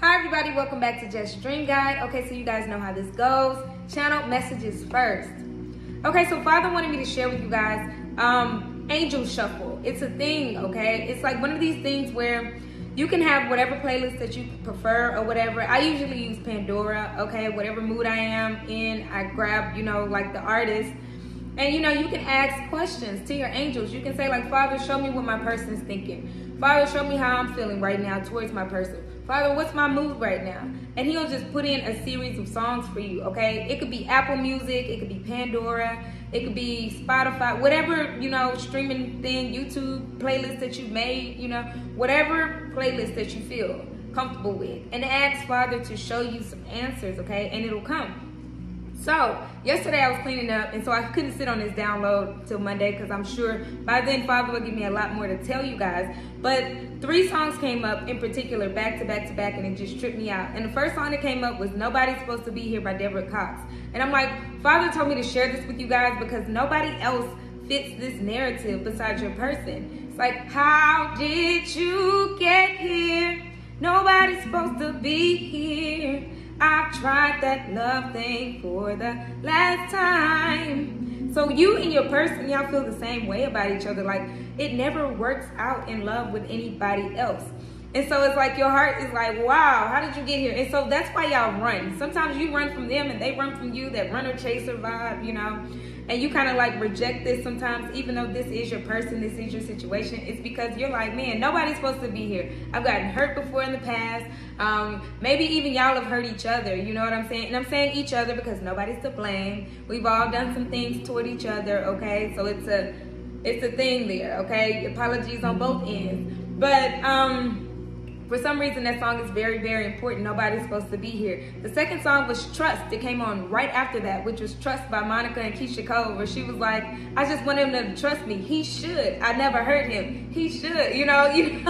Hi everybody, welcome back to Jess Dream Guide. Okay, so you guys know how this goes. Channel messages first. Okay, so Father wanted me to share with you guys um, Angel Shuffle. It's a thing, okay? It's like one of these things where you can have whatever playlist that you prefer or whatever. I usually use Pandora, okay? Whatever mood I am in, I grab, you know, like the artist. And you know, you can ask questions to your angels. You can say, like, Father, show me what my person's thinking. Father, show me how I'm feeling right now towards my person. Father, what's my mood right now? And he'll just put in a series of songs for you, okay? It could be Apple Music, it could be Pandora, it could be Spotify, whatever, you know, streaming thing, YouTube playlist that you've made, you know, whatever playlist that you feel comfortable with. And ask Father to show you some answers, okay? And it'll come. So yesterday I was cleaning up, and so I couldn't sit on this download till Monday because I'm sure by then Father will give me a lot more to tell you guys. But three songs came up in particular, back to back to back, and it just tripped me out. And the first song that came up was "Nobody's Supposed to Be Here" by Deborah Cox, and I'm like, Father told me to share this with you guys because nobody else fits this narrative besides your person. It's like, how did you get here? Nobody's supposed to be here. I've tried that love thing for the last time. So you and your person, y'all feel the same way about each other. Like it never works out in love with anybody else. And so it's like your heart is like, wow, how did you get here? And so that's why y'all run. Sometimes you run from them and they run from you, that runner chaser vibe, you know and you kind of like reject this sometimes, even though this is your person, this is your situation, it's because you're like, man, nobody's supposed to be here. I've gotten hurt before in the past. Um, maybe even y'all have hurt each other. You know what I'm saying? And I'm saying each other because nobody's to blame. We've all done some things toward each other. Okay, so it's a it's a thing there. Okay, apologies on both ends. But um for some reason, that song is very, very important. Nobody's supposed to be here. The second song was Trust. It came on right after that, which was Trust by Monica and Keyshia Cole, where she was like, I just want him to trust me. He should. I never hurt him. He should, you know? You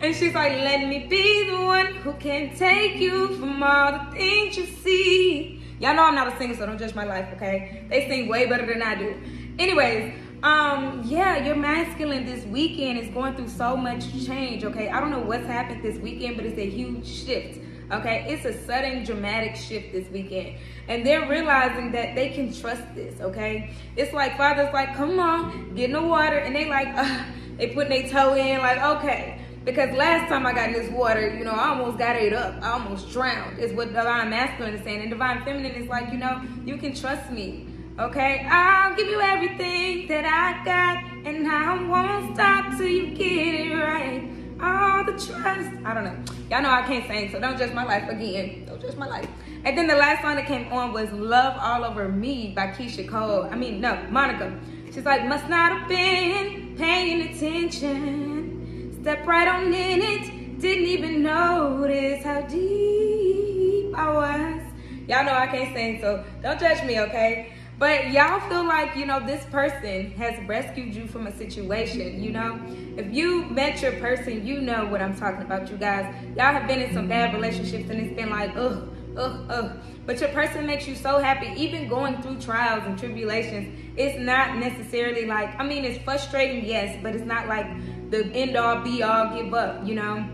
and she's like, let me be the one who can take you from all the things you see. Y'all know I'm not a singer, so don't judge my life, okay? They sing way better than I do. Anyways, um yeah your masculine this weekend is going through so much change okay i don't know what's happened this weekend but it's a huge shift okay it's a sudden dramatic shift this weekend and they're realizing that they can trust this okay it's like father's like come on get in the water and they like uh, they putting their toe in like okay because last time I got in this water, you know, I almost got ate up. I almost drowned, is what divine masculine is saying. And divine feminine is like, you know, you can trust me. Okay, I'll give you everything that I got, and I won't stop till you get it right. All the trust. I don't know. Y'all know I can't sing, so don't judge my life again. Don't judge my life. And then the last song that came on was Love All Over Me by Keyshia Cole. I mean, no, Monica. She's like, must not have been paying attention. Step right on in it. Didn't even notice how deep I was. Y'all know I can't sing, so don't judge me, okay? But y'all feel like, you know, this person has rescued you from a situation, you know? If you met your person, you know what I'm talking about, you guys. Y'all have been in some bad relationships and it's been like, ugh, ugh, ugh. But your person makes you so happy, even going through trials and tribulations. It's not necessarily like, I mean, it's frustrating, yes, but it's not like the end all be all give up, you know?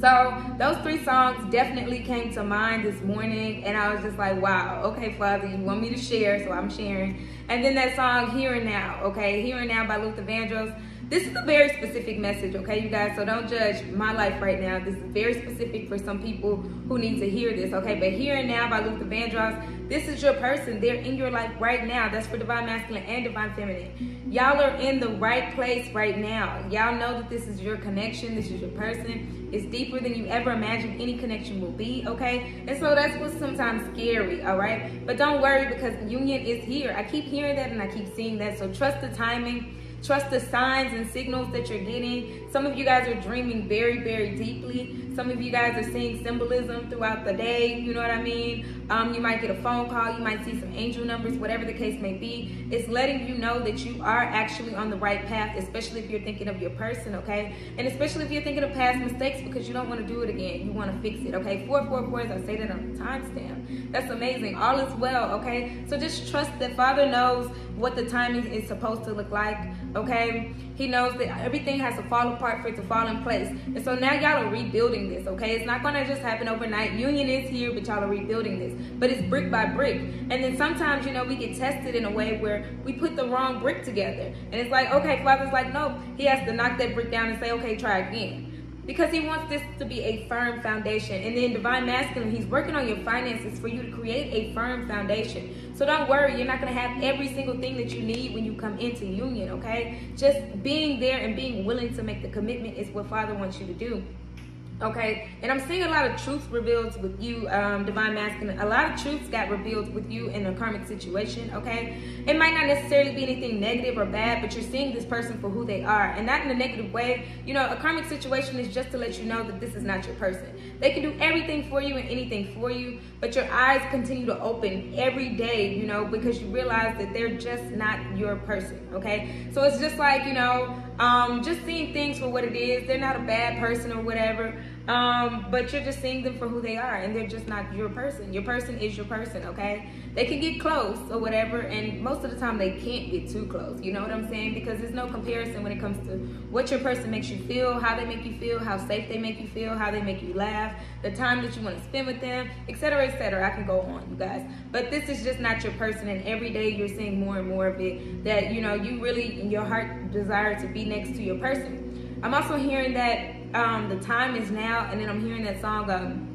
So those three songs definitely came to mind this morning, and I was just like, wow, okay, Father, you want me to share, so I'm sharing. And then that song, Here and Now, okay, Here and Now by Luther Vandross. This is a very specific message, okay, you guys? So don't judge my life right now. This is very specific for some people who need to hear this, okay? But Here and Now by Luther Vandross, this is your person. They're in your life right now. That's for Divine Masculine and Divine Feminine. Y'all are in the right place right now. Y'all know that this is your connection. This is your person it's deeper than you ever imagined any connection will be, okay? And so that's what's sometimes scary, all right? But don't worry because union is here. I keep hearing that and I keep seeing that. So trust the timing. Trust the signs and signals that you're getting. Some of you guys are dreaming very, very deeply. Some of you guys are seeing symbolism throughout the day. You know what I mean? Um, you might get a phone call. You might see some angel numbers, whatever the case may be. It's letting you know that you are actually on the right path, especially if you're thinking of your person, okay? And especially if you're thinking of past mistakes because you don't want to do it again. You want to fix it, okay? 444 as I say that on the timestamp. That's amazing. All is well, okay? So just trust that Father knows what the timing is supposed to look like okay? He knows that everything has to fall apart for it to fall in place. And so now y'all are rebuilding this, okay? It's not gonna just happen overnight. Union is here, but y'all are rebuilding this. But it's brick by brick. And then sometimes, you know, we get tested in a way where we put the wrong brick together. And it's like, okay, Father's like, no, he has to knock that brick down and say, okay, try again because he wants this to be a firm foundation. And then divine masculine, he's working on your finances for you to create a firm foundation. So don't worry, you're not going to have every single thing that you need when you come into union, okay? Just being there and being willing to make the commitment is what Father wants you to do okay and i'm seeing a lot of truths revealed with you um, divine masculine. A lot of truths got revealed with you in a karmic situation okay? It might not necessarily be anything negative or bad but you're seeing this person for who they are and not in a negative way. You know a karmic situation is just to let you know that this is not your person. They can do everything for you and anything for you but your eyes continue to open every day you know because you realize that they're just not your person okay? So it's just like you know um, just seeing things for what it is. They're not a bad person or whatever um, but you're just seeing them for who they are and they're just not your person. Your person is your person, okay? They can get close or whatever, and most of the time they can't get too close. You know what I'm saying? Because there's no comparison when it comes to what your person makes you feel, how they make you feel, how safe they make you feel, how they make you laugh, the time that you want to spend with them, etc., etc. I can go on, you guys. But this is just not your person, and every day you're seeing more and more of it that you know you really in your heart desire to be next to your person. I'm also hearing that um, the time is now, and then I'm hearing that song. Um,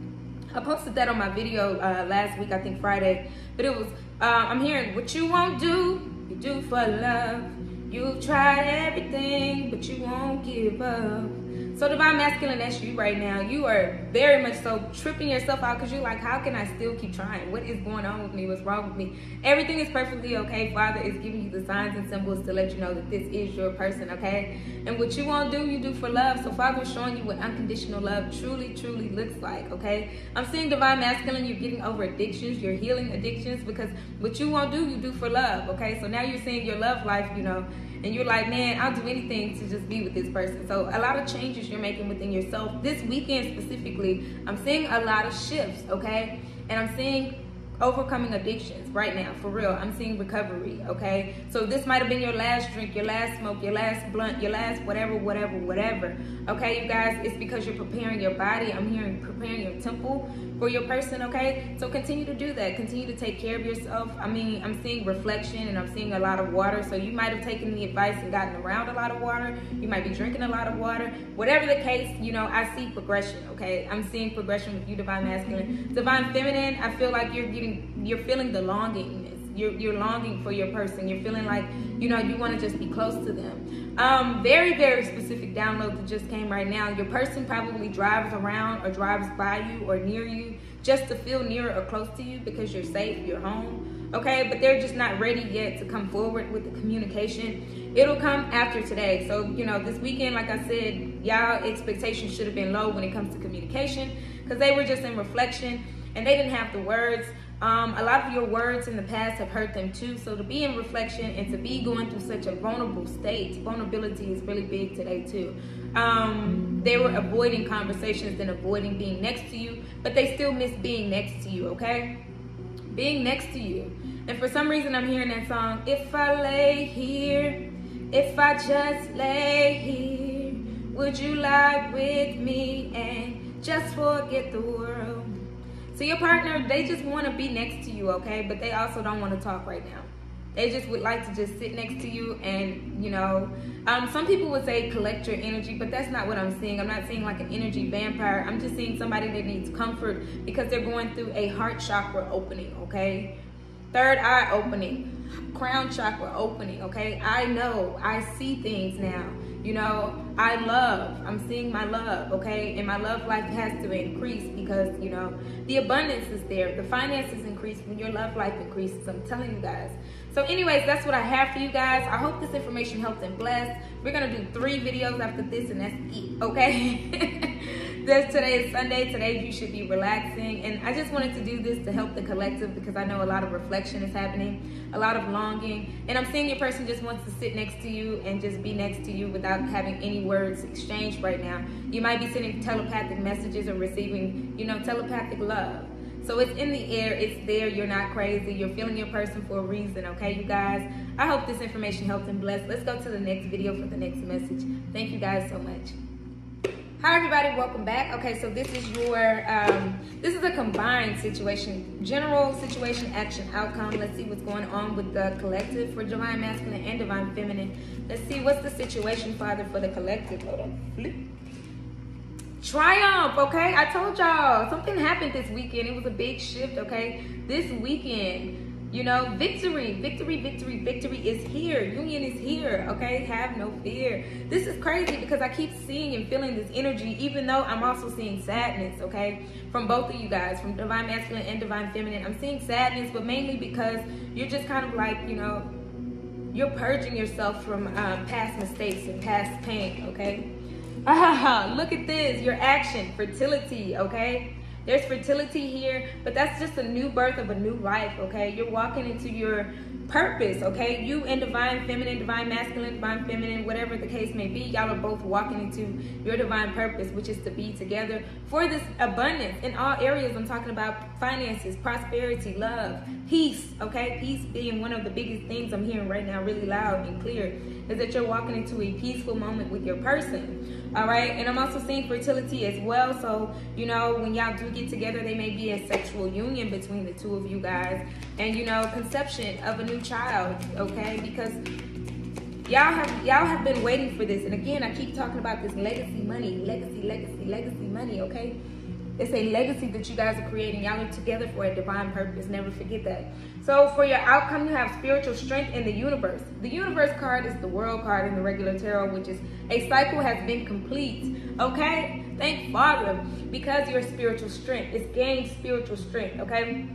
I posted that on my video uh, last week, I think Friday, but it was uh, I'm hearing what you won't do, you do for love. You've tried everything, but you won't give up. So divine masculine, that's you right now. You are very much so tripping yourself out because you're like, how can I still keep trying? What is going on with me? What's wrong with me? Everything is perfectly okay. Father is giving you the signs and symbols to let you know that this is your person, okay? And what you won't do, you do for love. So Father is showing you what unconditional love truly, truly looks like, okay? I'm seeing divine masculine, you're getting over addictions, you're healing addictions because what you won't do, you do for love, okay? So now you're seeing your love life, you know, and you're like, man, I'll do anything to just be with this person. So a lot of changes you're making within yourself. This weekend specifically, I'm seeing a lot of shifts, okay? And I'm seeing overcoming addictions right now for real. I'm seeing recovery okay? So this might have been your last drink your last smoke your last blunt your last whatever whatever whatever okay? You guys it's because you're preparing your body. I'm hearing preparing your temple for your person okay? So continue to do that. Continue to take care of yourself. I mean i'm seeing reflection and i'm seeing a lot of water. So you might have taken the advice and gotten around a lot of water. You might be drinking a lot of water. Whatever the case you know i see progression okay? I'm seeing progression with you divine masculine. Divine feminine i feel like you're getting you're feeling the longingness. You're, you're longing for your person. You're feeling like, you know, you want to just be close to them. Um, very, very specific download that just came right now. Your person probably drives around or drives by you or near you just to feel near or close to you because you're safe, you're home. Okay, but they're just not ready yet to come forward with the communication. It'll come after today. So, you know, this weekend, like I said, y'all expectations should have been low when it comes to communication because they were just in reflection and they didn't have the words um, a lot of your words in the past have hurt them too. So to be in reflection and to be going through such a vulnerable state, vulnerability is really big today too. Um, they were avoiding conversations and avoiding being next to you, but they still miss being next to you, okay? Being next to you. And for some reason I'm hearing that song, If I lay here, if I just lay here, would you lie with me and just forget the world? So your partner, they just want to be next to you, okay? But they also don't want to talk right now. They just would like to just sit next to you and, you know, um, some people would say collect your energy, but that's not what I'm seeing. I'm not seeing like an energy vampire. I'm just seeing somebody that needs comfort because they're going through a heart chakra opening, okay? Third eye opening, crown chakra opening, okay? I know, I see things now. You know, I love, I'm seeing my love, okay? And my love life has to increase because, you know, the abundance is there. The finances increase when your love life increases. I'm telling you guys. So anyways, that's what I have for you guys. I hope this information helped and blessed. We're going to do three videos after this and that's it, okay? this today is Sunday. Today you should be relaxing. And I just wanted to do this to help the collective because I know a lot of reflection is happening, a lot of longing. And I'm seeing your person just wants to sit next to you and just be next to you without having any words exchanged right now. You might be sending telepathic messages or receiving, you know, telepathic love. So it's in the air, it's there, you're not crazy, you're feeling your person for a reason, okay, you guys? I hope this information helped and blessed. Let's go to the next video for the next message. Thank you guys so much. Hi everybody, welcome back. Okay, so this is your, um, this is a combined situation, general situation, action, outcome. Let's see what's going on with the collective for divine masculine and divine feminine. Let's see what's the situation, Father, for the collective. Hold on, flip. Triumph, okay? I told y'all something happened this weekend. It was a big shift, okay? This weekend, you know, victory, victory, victory, victory is here. Union is here, okay? Have no fear. This is crazy because I keep seeing and feeling this energy, even though I'm also seeing sadness, okay? From both of you guys, from divine masculine and divine feminine. I'm seeing sadness, but mainly because you're just kind of like, you know, you're purging yourself from um, past mistakes and past pain, okay? Ah, look at this, your action, fertility, okay? There's fertility here, but that's just a new birth of a new life, okay? You're walking into your purpose, okay? You and divine feminine, divine masculine, divine feminine, whatever the case may be, y'all are both walking into your divine purpose, which is to be together for this abundance in all areas. I'm talking about finances, prosperity, love, peace, okay? Peace being one of the biggest things I'm hearing right now, really loud and clear, is that you're walking into a peaceful moment with your person all right and i'm also seeing fertility as well so you know when y'all do get together they may be a sexual union between the two of you guys and you know conception of a new child okay because y'all have y'all have been waiting for this and again i keep talking about this legacy money legacy legacy legacy money okay it's a legacy that you guys are creating. Y'all are together for a divine purpose. Never forget that. So for your outcome, you have spiritual strength in the universe. The universe card is the world card in the regular tarot, which is a cycle has been complete. Okay? Thank Father because your spiritual strength. is gained spiritual strength. Okay?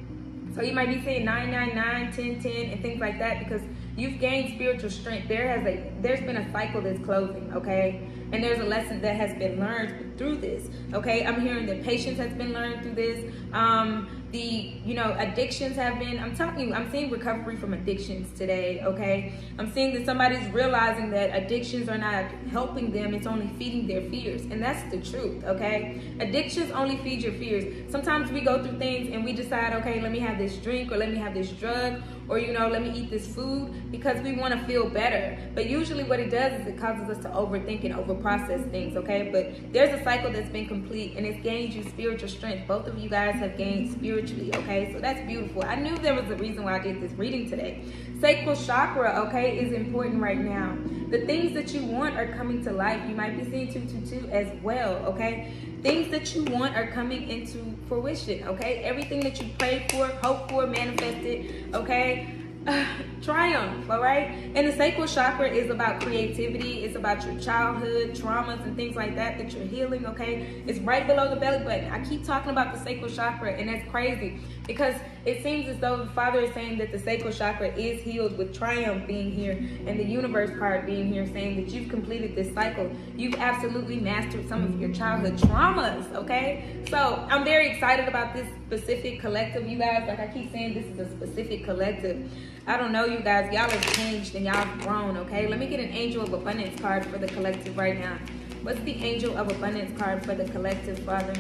So you might be saying 999, 10, 10, and things like that because you've gained spiritual strength. There has a there's been a cycle that's closing, okay? And there's a lesson that has been learned through this. Okay, I'm hearing that patience has been learned through this. Um, the you know addictions have been i'm telling you i'm seeing recovery from addictions today okay? I'm seeing that somebody's realizing that addictions are not helping them it's only feeding their fears and that's the truth okay? Addictions only feed your fears. Sometimes we go through things and we decide okay let me have this drink or let me have this drug or you know let me eat this food because we want to feel better. But usually what it does is it causes us to overthink and overprocess things okay? But there's a cycle that's been complete and it's gained you spiritual strength. Both of you guys have gained spiritually okay? So that's beautiful. I knew there was a reason why i did this reading today. Sacral chakra okay is important right now. The things that you want are coming to life. You might be seeing 222 as well okay? Things that you want are coming into fruition, okay? Everything that you prayed for, hoped for, manifested, okay? triumph, all right? And the sacral chakra is about creativity. It's about your childhood traumas and things like that that you're healing, okay? It's right below the belly button. I keep talking about the sacral chakra, and that's crazy because it seems as though the Father is saying that the sacral chakra is healed with triumph being here and the universe card being here saying that you've completed this cycle. You've absolutely mastered some of your childhood traumas, okay? So I'm very excited about this specific collective, you guys. Like I keep saying, this is a specific collective. I don't know, you guys. Y'all have changed and y'all have grown, okay? Let me get an angel of abundance card for the collective right now. What's the angel of abundance card for the collective, Father?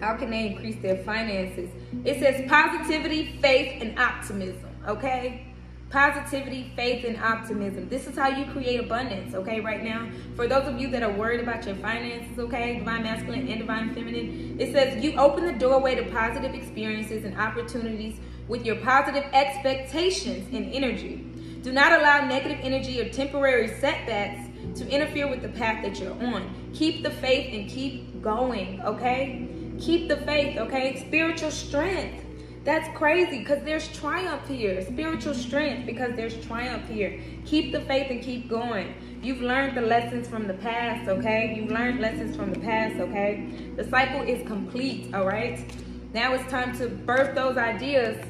How can they increase their finances? It says positivity, faith, and optimism, okay? Positivity, faith, and optimism. This is how you create abundance, okay, right now. For those of you that are worried about your finances, okay, divine masculine and divine feminine, it says you open the doorway to positive experiences and opportunities with your positive expectations and energy. Do not allow negative energy or temporary setbacks to interfere with the path that you're on. Keep the faith and keep going, okay? Keep the faith, okay? Spiritual strength. That's crazy because there's triumph here. Spiritual strength because there's triumph here. Keep the faith and keep going. You've learned the lessons from the past, okay? You've learned lessons from the past, okay? The cycle is complete, all right? Now it's time to birth those ideas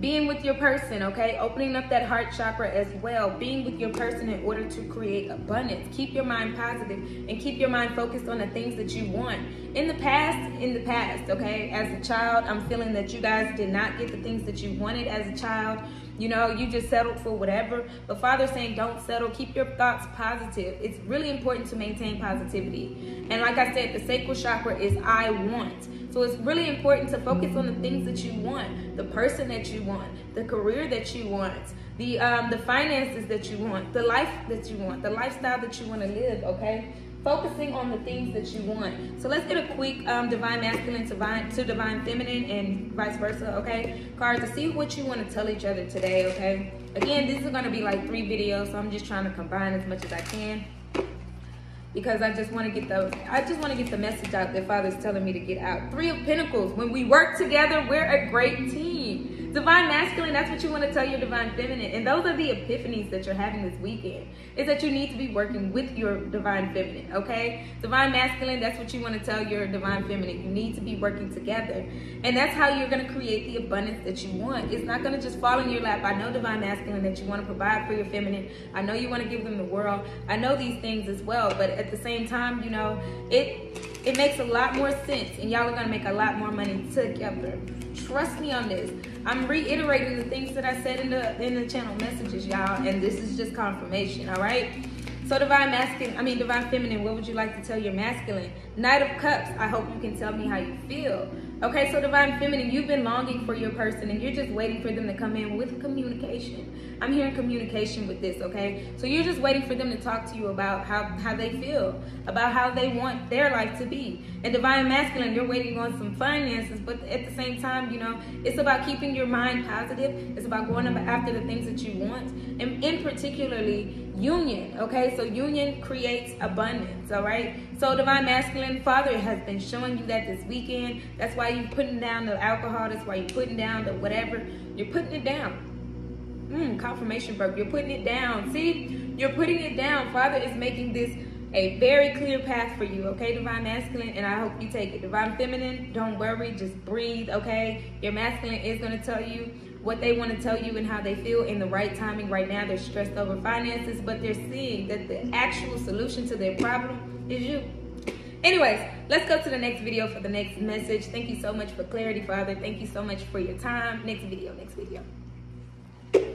being with your person, okay? Opening up that heart chakra as well. Being with your person in order to create abundance. Keep your mind positive and keep your mind focused on the things that you want. In the past, in the past, okay? As a child, I'm feeling that you guys did not get the things that you wanted as a child you know, you just settled for whatever. But Father's saying, don't settle. Keep your thoughts positive. It's really important to maintain positivity. And like I said, the sacral chakra is I want. So it's really important to focus on the things that you want, the person that you want, the career that you want, the um, the finances that you want, the life that you want, the lifestyle that you want to live. Okay, focusing on the things that you want. So let's get a quick um, divine masculine to divine, to divine feminine and vice versa, okay? Cards, to see what you want to tell each other today, okay? Again, this is going to be like three videos, so I'm just trying to combine as much as I can because I just want to get the I just want to get the message out that Father's telling me to get out. Three of Pentacles. When we work together, we're a great team. Divine masculine, that's what you want to tell your divine feminine. And those are the epiphanies that you're having this weekend. Is that you need to be working with your divine feminine, okay? Divine masculine, that's what you want to tell your divine feminine. You need to be working together. And that's how you're going to create the abundance that you want. It's not going to just fall in your lap. I know divine masculine that you want to provide for your feminine. I know you want to give them the world. I know these things as well, but at the same time, you know, it it makes a lot more sense and y'all are gonna make a lot more money together. Trust me on this. I'm reiterating the things that I said in the in the channel messages, y'all, and this is just confirmation, all right? So divine masculine, I mean divine feminine, what would you like to tell your masculine? Knight of Cups, I hope you can tell me how you feel. Okay, so divine feminine, you've been longing for your person and you're just waiting for them to come in with communication. I'm hearing communication with this, okay? So you're just waiting for them to talk to you about how, how they feel, about how they want their life to be. And divine masculine, you're waiting on some finances, but at the same time, you know, it's about keeping your mind positive. It's about going after the things that you want. And in particularly, union okay? So union creates abundance all right? So divine masculine father has been showing you that this weekend. That's why you're putting down the alcohol. That's why you're putting down the whatever. You're putting it down. Mm, confirmation burp you're putting it down. See? You're putting it down. Father is making this a very clear path for you, okay, divine masculine, and I hope you take it. Divine feminine, don't worry, just breathe, okay? Your masculine is going to tell you what they want to tell you and how they feel in the right timing right now. They're stressed over finances, but they're seeing that the actual solution to their problem is you. Anyways, let's go to the next video for the next message. Thank you so much for clarity, Father. Thank you so much for your time. Next video, next video.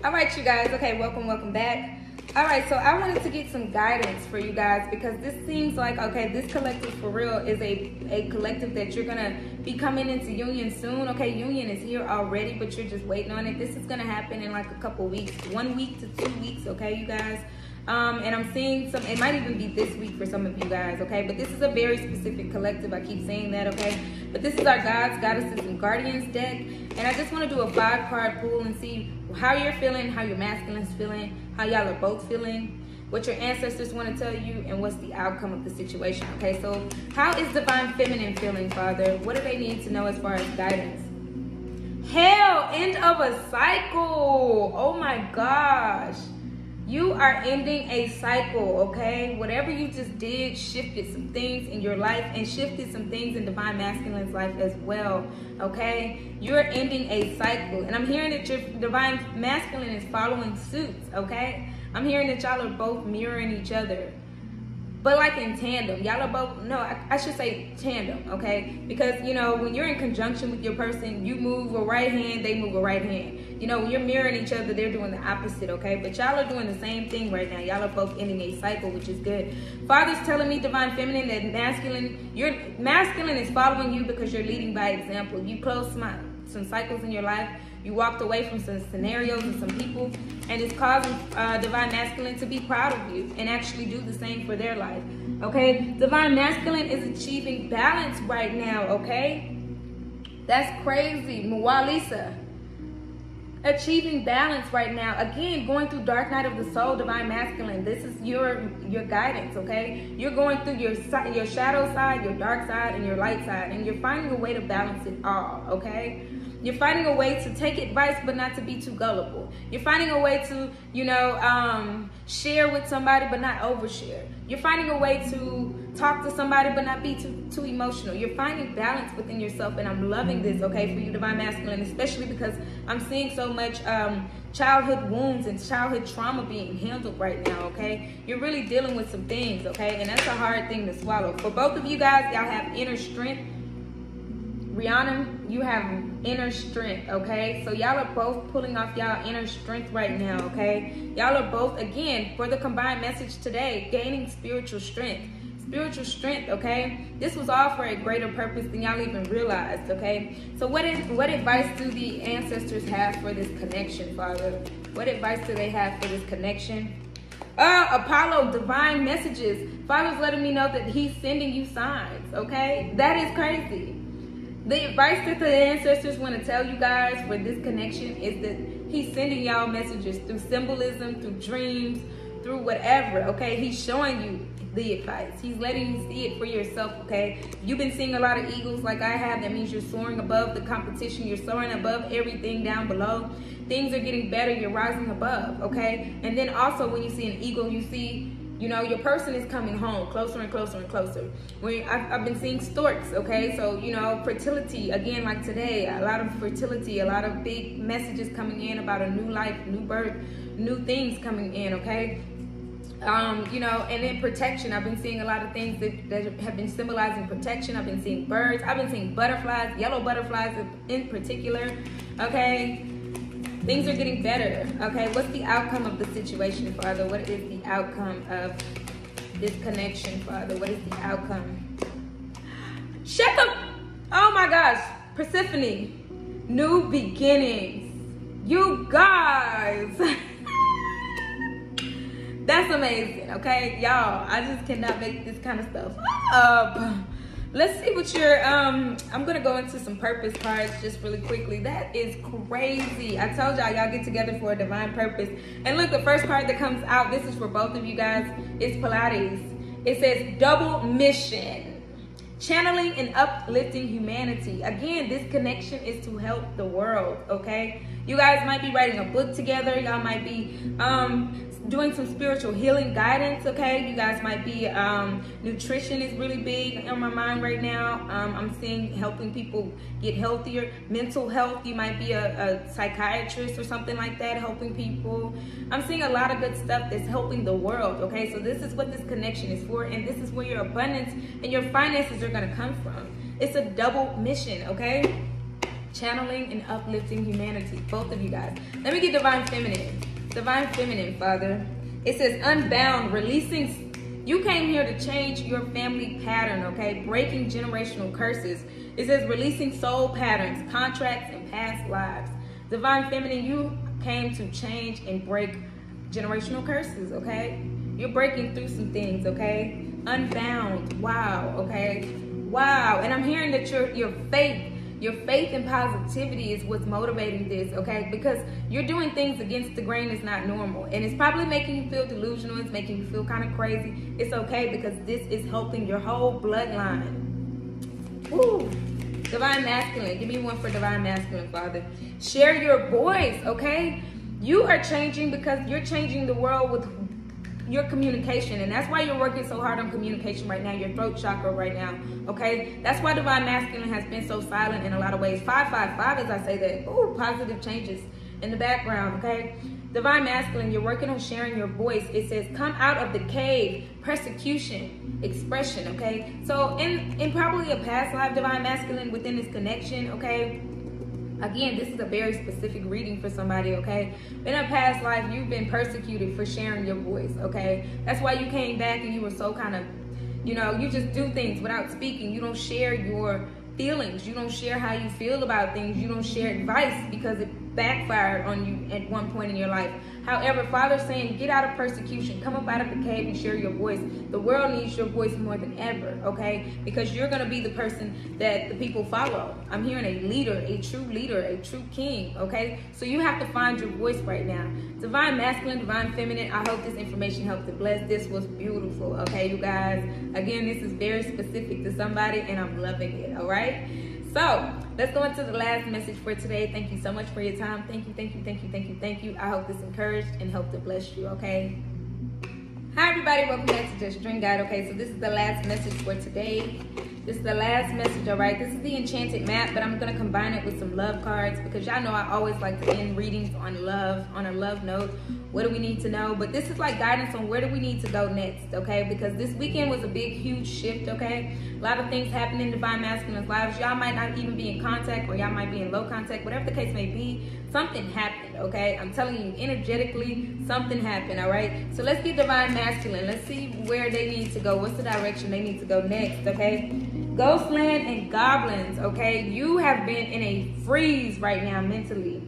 All right, you guys. Okay, welcome, welcome back. All right, so I wanted to get some guidance for you guys because this seems like, okay, this collective for real is a, a collective that you're to be coming into union soon. Okay, union is here already, but you're just waiting on it. This is to happen in like a couple weeks, one week to two weeks, okay, you guys? Um, and I'm seeing some, it might even be this week for some of you guys, okay? But this is a very specific collective. I keep saying that, okay? But this is our gods, goddesses, and guardians deck. And I just want to do a five card pool and see how you're feeling, how your masculine's feeling, how y'all are both feeling, what your ancestors want to tell you, and what's the outcome of the situation, okay? So how is divine feminine feeling, Father? What do they need to know as far as guidance? Hel, end of a cycle. Oh my gosh. You are ending a cycle, okay? Whatever you just did shifted some things in your life and shifted some things in Divine Masculine's life as well, okay? You're ending a cycle. And I'm hearing that your Divine Masculine is following suit, okay? I'm hearing that y'all are both mirroring each other but like in tandem. Y'all are both, no, I, I, should say tandem, okay? Because, you know, when you're in conjunction with your person, you move a right hand, they move a right hand. You know, when you're mirroring each other, they're doing the opposite, okay? But y'all are doing the same thing right now. Y'all are both ending a cycle, which is good. Father's telling me, divine feminine, that masculine, your masculine is following you because you're leading by example. You close some, some cycles in your life you walked away from some scenarios and some people, and it's causing uh, Divine Masculine to be proud of you and actually do the same for their life. Okay? Divine Masculine is achieving balance right now, okay? That's crazy. Mawu-Lisa. Achieving balance right now. Again, going through dark night of the soul, divine masculine. This is your your guidance, okay? You're going through your your shadow side, your dark side, and your light side, and you're finding a way to balance it all, okay? You're finding a way to take advice, but not to be too gullible. You're finding a way to, you know, um, share with somebody, but not overshare. You're finding a way to talk to somebody, but not be too, too emotional. You're finding balance within yourself, and I'm loving this, okay, for you, Divine Masculine, especially because I'm seeing so much um, childhood wounds and childhood trauma being handled right now, okay? You're really dealing with some things, okay? And that's a hard thing to swallow. For both of you guys, y'all have inner strength Rhiannon, you have inner strength, okay? So y'all are both pulling off y'all inner strength right now, okay? Y'all are both, again, for the combined message today, gaining spiritual strength. Spiritual strength, okay? This was all for a greater purpose than y'all even realized, okay? So what is what advice do the ancestors have for this connection, Father? What advice do they have for this connection? Uh, Apollo, divine messages. Father's letting me know that he's sending you signs, okay? That is crazy. The advice that the ancestors want to tell you guys for this connection is that he's sending y'all messages through symbolism, through dreams, through whatever, okay? He's showing you the advice. He's letting you see it for yourself, okay? You've been seeing a lot of eagles like I have. That means you're soaring above the competition. You're soaring above everything down below. Things are getting better. You're rising above, okay? And then also when you see an eagle, you see you know, your person is coming home closer and closer and closer. When I've, I've, been seeing storks, okay? So, you know, fertility, again, like today, a lot of fertility, a lot of big messages coming in about a new life, new birth, new things coming in, okay? Um, you know, and then protection. I've been seeing a lot of things that, that have been symbolizing protection. I've been seeing birds. I've been seeing butterflies, yellow butterflies in particular, okay? Things are getting better. Okay, what's the outcome of the situation, Father? What is the outcome of this connection, Father? What is the outcome? Shut up! Oh my gosh, Persephone, new beginnings. You guys. That's amazing, okay? Y'all, I just cannot make this kind of stuff up. Let's see what your, um, I'm gonna go into some purpose cards just really quickly. That is crazy. I told y'all, y'all get together for a divine purpose. And look, the first card that comes out, this is for both of you guys, it's Pilates. It says double mission. Channeling and uplifting humanity. Again, this connection is to help the world, okay? You guys might be writing a book together. Y'all might be um, doing some spiritual healing guidance, okay? You guys might be, um, nutrition is really big on my mind right now. Um, I'm seeing helping people get healthier. Mental health, you might be a, a, psychiatrist or something like that, helping people. I'm seeing a lot of good stuff that's helping the world, okay? So this is what this connection is for, and this is where your abundance and your finances are gonna come from. It's a double mission, okay? Channeling and uplifting humanity, both of you guys. Let me get divine feminine. Divine Feminine, Father. It says unbound, releasing. You came here to change your family pattern, okay? Breaking generational curses. It says releasing soul patterns, contracts, and past lives. Divine Feminine, you came to change and break generational curses, okay? You're breaking through some things, okay? Unbound. Wow, okay? Wow. And I'm hearing that your your faith your faith and positivity is what's motivating this, okay? Because you're doing things against the grain is not normal. And it's probably making you feel delusional. It's making you feel kind of crazy. It's okay because this is helping your whole bloodline. Woo. Divine Masculine. Give me one for Divine Masculine, Father. Share your voice, okay? You are changing because you're changing the world with your communication. And that's why you're working so hard on communication right now your throat chakra right now okay? That's why divine masculine has been so silent in a lot of ways. 555 as i say that. Oh positive changes in the background okay? Divine masculine you're working on sharing your voice. It says come out of the cave. Persecution expression okay? So in in probably a past life divine masculine within this connection okay Again, this is a very specific reading for somebody, okay? In a past life, you've been persecuted for sharing your voice, okay? That's why you came back and you were so kind of, you know, you just do things without speaking. You don't share your feelings. You don't share how you feel about things. You don't share advice because it backfired on you at one point in your life. However, Father's saying, get out of persecution, come up out of the cave and share your voice. The world needs your voice more than ever, okay? Because you're going to be the person that the people follow. I'm hearing a leader, a true leader, a true king, okay? So you have to find your voice right now. Divine masculine, divine feminine. I hope this information helped to bless. This was beautiful, okay, you guys? Again, this is very specific to somebody, and I'm loving it, all right? So let's go into the last message for today. Thank you so much for your time. Thank you, thank you, thank you, thank you, thank you. I hope this encouraged and helped to bless you, okay? Hi everybody, welcome back to Jess Dream Guide. Okay, so this is the last message for today. This is the last message, all right? This is the enchanted map, but I'm gonna combine it with some love cards because y'all know I always like to end readings on love, on a love note. What do we need to know? But this is like guidance on where do we need to go next, okay? Because this weekend was a big, huge shift, okay? A lot of things happen in Divine Masculine's lives. Y'all might not even be in contact or y'all might be in low contact, whatever the case may be. Something happened, okay? I'm telling you, energetically, something happened, all right? So let's get Divine Masculine. Let's see where they need to go. What's the direction they need to go next, okay? Ghostland and goblins, okay? You have been in a freeze right now mentally.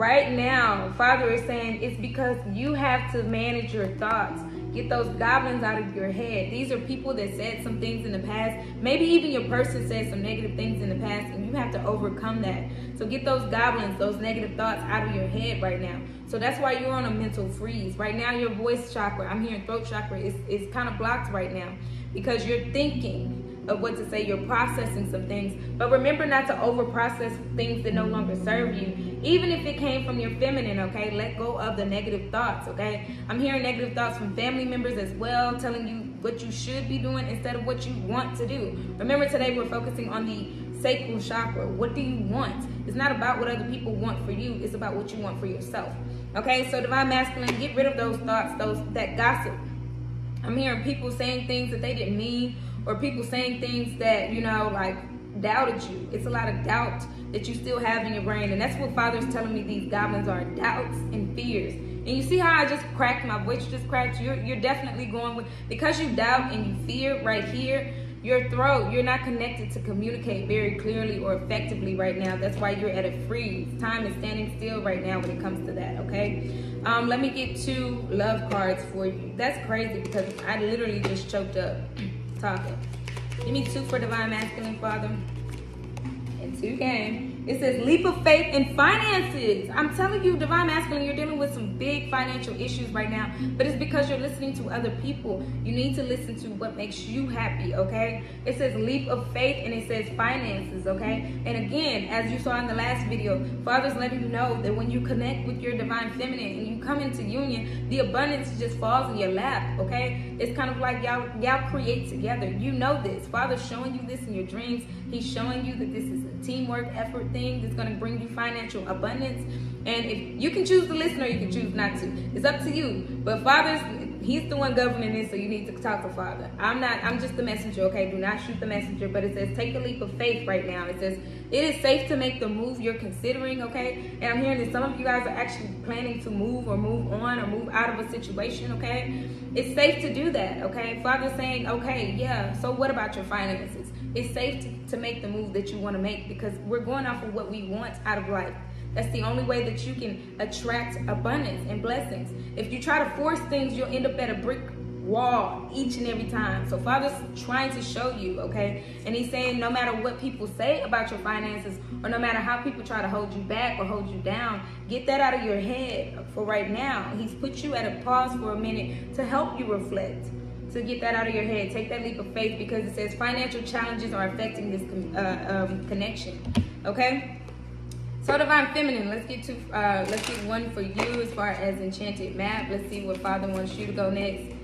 Right now, Father is saying it's because you have to manage your thoughts. Get those goblins out of your head. These are people that said some things in the past. Maybe even your person said some negative things in the past, and you have to overcome that. So get those goblins, those negative thoughts out of your head right now. So that's why you're on a mental freeze. Right now, your voice chakra, I'm hearing throat chakra, is, is kind of blocked right now because you're thinking of what to say. You're processing some things. But remember not to over process things that no longer serve you. Even if it came from your feminine, okay? Let go of the negative thoughts, okay? I'm hearing negative thoughts from family members as well, telling you what you should be doing instead of what you want to do. Remember today we're focusing on the sacral chakra. What do you want? It's not about what other people want for you. It's about what you want for yourself. Okay, so divine masculine, get rid of those thoughts, those that gossip. I'm hearing people saying things that they didn't mean or people saying things that, you know, like doubted you. It's a lot of doubt that you still have in your brain. And that's what Father's telling me these goblins are doubts and fears. And you see how I just cracked my voice just cracked? You're you're definitely going with because you doubt and you fear right here, your throat, you're not connected to communicate very clearly or effectively right now. That's why you're at a freeze. Time is standing still right now when it comes to that, okay? Um, let me get two love cards for you. That's crazy because I literally just choked up talking. Give me two for Divine Masculine, Father. And two came. It says leap of faith in finances. I'm telling you, divine masculine, you're dealing with some big financial issues right now, but it's because you're listening to other people. You need to listen to what makes you happy, okay? It says leap of faith and it says finances, okay? And again, as you saw in the last video, Father's letting you know that when you connect with your divine feminine and you come into union, the abundance just falls in your lap, okay? It's kind of like y'all y'all create together. You know this. Father's showing you this in your dreams. He's showing you that this is a teamwork effort thing that's going to bring you financial abundance. And if you can choose to listen or you can choose not to, it's up to you. But Father's, He's the one governing this, so you need to talk to Father. I'm not, I'm just the messenger, okay? Do not shoot the messenger. But it says, take a leap of faith right now. It says, it is safe to make the move you're considering, okay? And I'm hearing that some of you guys are actually planning to move or move on or move out of a situation, okay? It's safe to do that, okay? Father's saying, okay, yeah, so what about your finances? It's safe to, to make the move that you want to make because we're going off of what we want out of life. That's the only way that you can attract abundance and blessings. If you try to force things, you'll end up at a brick wall each and every time. So Father's trying to show you, okay? And he's saying no matter what people say about your finances or no matter how people try to hold you back or hold you down, get that out of your head for right now. He's put you at a pause for a minute to help you reflect to get that out of your head. Take that leap of faith because it says financial challenges are affecting this uh, um, connection. Okay. So divine feminine, let's get to uh, let's get one for you as far as enchanted map. Let's see what Father wants you to go next.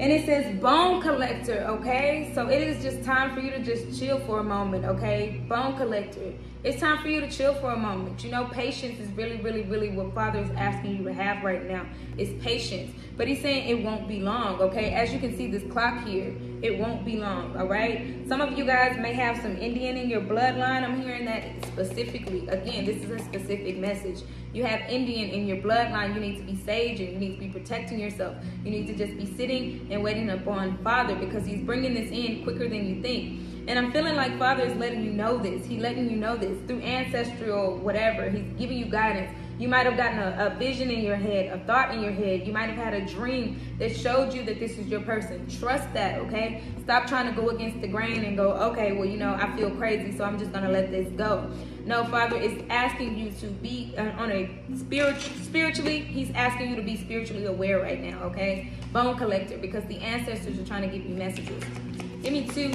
And it says bone collector, okay? So it is just time for you to just chill for a moment, okay? Bone collector. It's time for you to chill for a moment. You know, patience is really, really, really what Father is asking you to have right now. Is patience. But he's saying it won't be long, okay? As you can see this clock here, it won't be long, all right? Some of you guys may have some Indian in your bloodline. I'm hearing that specifically. Again, this is a specific message. You have Indian in your bloodline. You need to be sage and you need to be protecting yourself. You need to just be sitting and waiting upon Father because he's bringing this in quicker than you think. And I'm feeling like Father is letting you know this. He's letting you know this through ancestral whatever. He's giving you guidance. You might have gotten a, a, vision in your head, a thought in your head. You might have had a dream that showed you that this is your person. Trust that, okay? Stop trying to go against the grain and go, okay, well, you know, I feel crazy, so I'm just going to let this go. No, Father is asking you to be uh, on a spiritual, spiritually, He's asking you to be spiritually aware right now, okay? Bone collector, because the ancestors are trying to give you messages. Give me two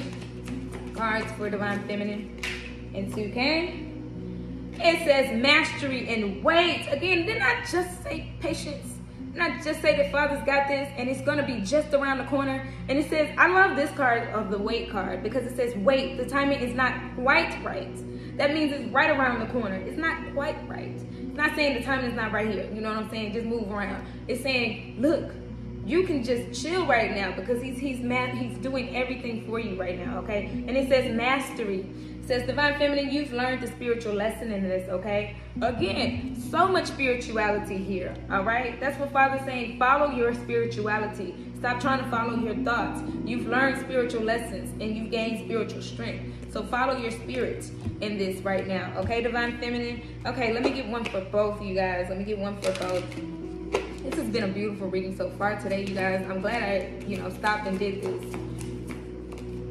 cards for Divine Feminine and 2K. It says mastery and wait. Again, didn't I just say patience? not just say that Father's got this and it's gonna be just around the corner. And it says, I love this card of the wait card because it says wait, the timing is not quite right. That means it's right around the corner. It's not quite right. It's not saying the timing is not right here. You know what I'm saying? Just move around. It's saying, look, you can just chill right now because he's he's ma- he's doing everything for you right now, okay? And it says mastery. It says divine feminine, you've learned the spiritual lesson in this, okay? Again, so much spirituality here, all right? That's what Father's saying. Follow your spirituality. Stop trying to follow your thoughts. You've learned spiritual lessons and you've gained spiritual strength. So follow your spirit in this right now, okay, divine feminine? Okay, let me get one for both you guys. Let me get one for both. This has been a beautiful reading so far today, you guys. I'm glad I, you know, stopped and did this.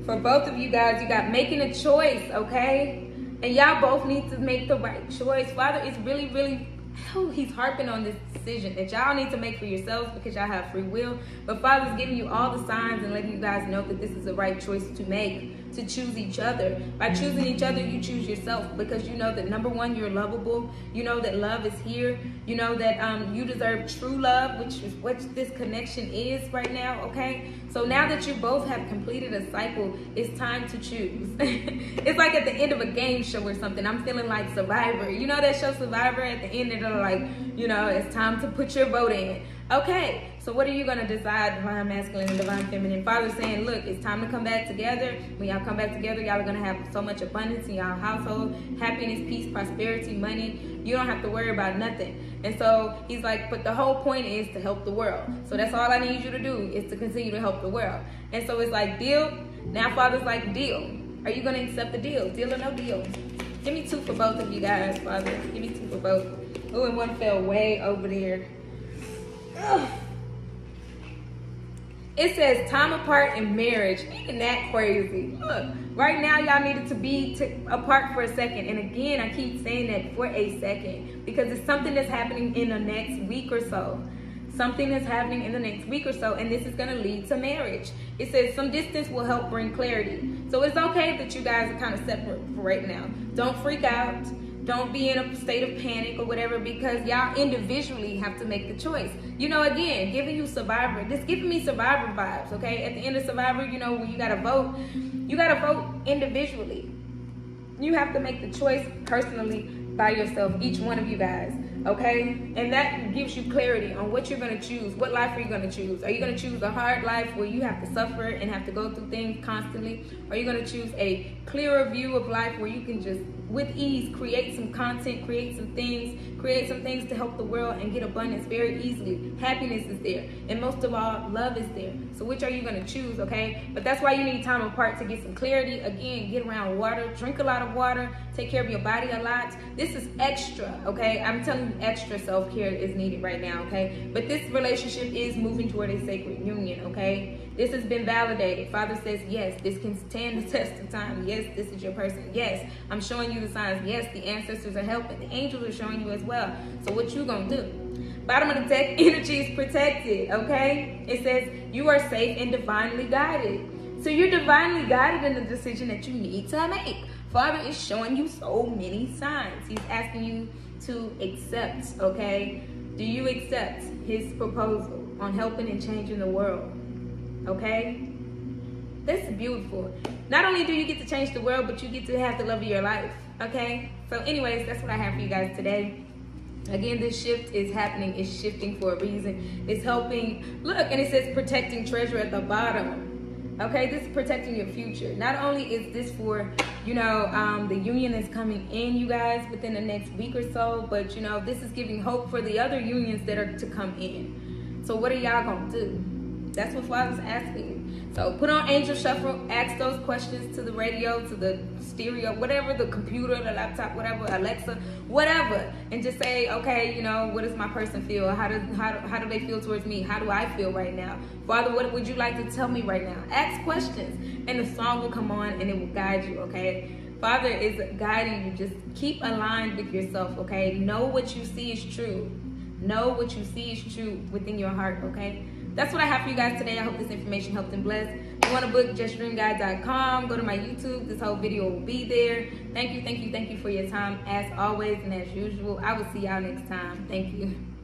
For both of you guys, you got making a choice, okay? And y'all both need to make the right choice. Father is really, really oh, he's harping on this decision that y'all need to make for yourselves because y'all have free will. But Father's giving you all the signs and letting you guys know that this is the right choice to make to choose each other. By choosing each other, you choose yourself because you know that number one, you're lovable. You know that love is here. You know that um, you deserve true love, which is what this connection is right now, okay? So now that you both have completed a cycle, it's time to choose. it's like at the end of a game show or something. I'm feeling like Survivor. You know that show Survivor? At the end, they're like, you know, it's time to put your vote in. Okay, so what are you going to decide, divine masculine and divine feminine? Father saying, look, it's time to come back together. When y'all come back together, y'all are going to have so much abundance in y'all household, happiness, peace, prosperity, money. You don't have to worry about nothing. And so he's like, but the whole point is to help the world. So that's all I need you to do is to continue to help the world. And so it's like, deal. Now Father's like, deal. Are you going to accept the deal? Deal or no deal? Give me two for both of you guys, Father. Give me two for both. Oh, and one fell way over there. Ugh. It says time apart in marriage. Ain't that crazy? Look, right now y'all needed to be apart for a second. And again, I keep saying that for a second because it's something that's happening in the next week or so. Something is happening in the next week or so, and this is going to lead to marriage. It says some distance will help bring clarity. So it's okay that you guys are kind of separate for right now. Don't freak out don't be in a state of panic or whatever because y'all individually have to make the choice. You know, again, giving you survivor, this giving me survivor vibes, okay? At the end of survivor, you know, when you gotta vote, you gotta vote individually. You have to make the choice personally by yourself, each one of you guys, okay? And that gives you clarity on what you're gonna choose. What life are you gonna choose? Are you gonna choose a hard life where you have to suffer and have to go through things constantly? Are you gonna choose a clearer view of life where you can just with ease create some content, create some things, create some things to help the world and get abundance very easily. Happiness is there. And most of all, love is there. So which are you to choose, okay? But that's why you need time apart to get some clarity. Again, get around water, drink a lot of water, take care of your body a lot. This is extra, okay? I'm telling you extra self-care is needed right now, okay? But this relationship is moving toward a sacred union, okay? This has been validated. Father says, yes, this can stand the test of time. Yes, this is your person. Yes, I'm showing you the signs. Yes, the ancestors are helping. The angels are showing you as well. So what you gonna do? Bottom of the deck, energy is protected, okay? It says you are safe and divinely guided. So you're divinely guided in the decision that you need to make. Father is showing you so many signs. He's asking you to accept, okay? Do you accept his proposal on helping and changing the world? Okay? That's beautiful. Not only do you get to change the world, but you get to have the love of your life. Okay? So, anyways, that's what I have for you guys today. Again, this shift is happening. It's shifting for a reason. It's helping. Look, and it says protecting treasure at the bottom. Okay, this is protecting your future. Not only is this for, you know, um, the union is coming in, you guys, within the next week or so, but you know, this is giving hope for the other unions that are to come in. So, what are y'all gonna do? That's what Father's asking you. So put on Angel Shuffle, ask those questions to the radio, to the stereo, whatever, the computer, the laptop, whatever, Alexa, whatever, and just say, okay, you know, what does my person feel? How do how how do they feel towards me? How do I feel right now? Father, what would you like to tell me right now? Ask questions, and the song will come on, and it will guide you. Okay. Father is guiding you. Just keep aligned with yourself, okay? Know what you see is true. Know what you see is true within your heart, okay? That's what I have for you guys today. I hope this information helped and blessed. If you want to book jessdreamguide.com, go to my YouTube. This whole video will be there. Thank you, thank you, thank you for your time as always and as usual. I will see y'all next time. Thank you.